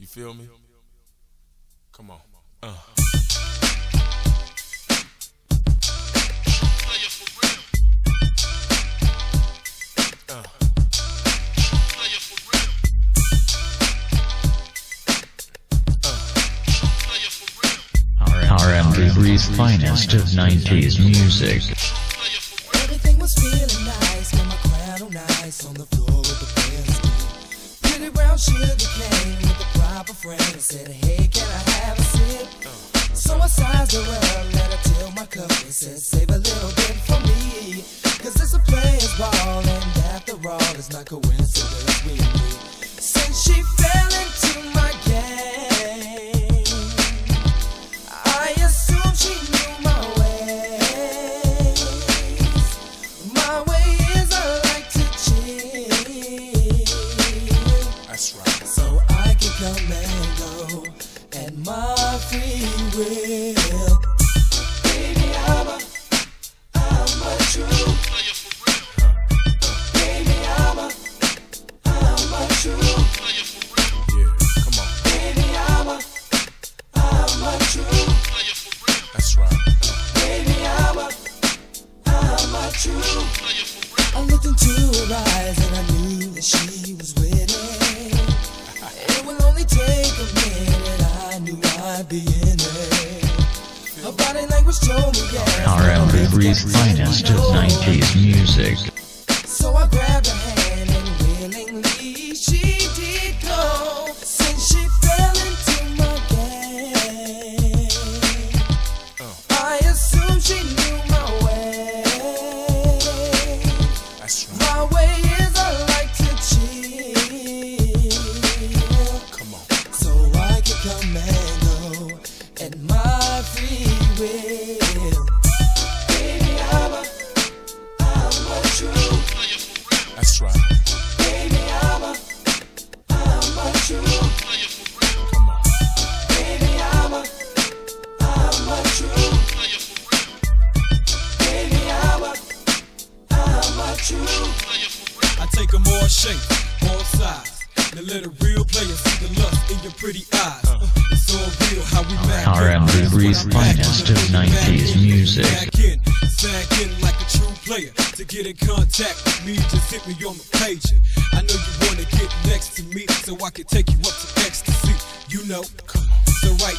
You feel me? Come on. Uh. Uh. RM3's finest of 90s music. Everything was feeling nice, got my crown on ice on the floor with the brown sugar cane with a proper friend and said, Hey, can I have a sip? So I sized her up, let her till my cup and said, Save a little bit for me. Cause it's a player's ball, and after all, it's not coincidence we. Since she fell into my That's right. so I can come and go at my free will. RM3's finest of 90s music. So I grabbed her hand and willingly she did go. Since she fell into my game, I assume she knew my way. That's right. My way them all size. Now let a real player see the lust in your pretty eyes. Uh, it's all real how we back in. RM3's finest of 90s music. Back in, sag in like a true player. To get in contact with me, just hit me on the pager. I know you wanna get next to me, so I can take you up to ecstasy. You know, so right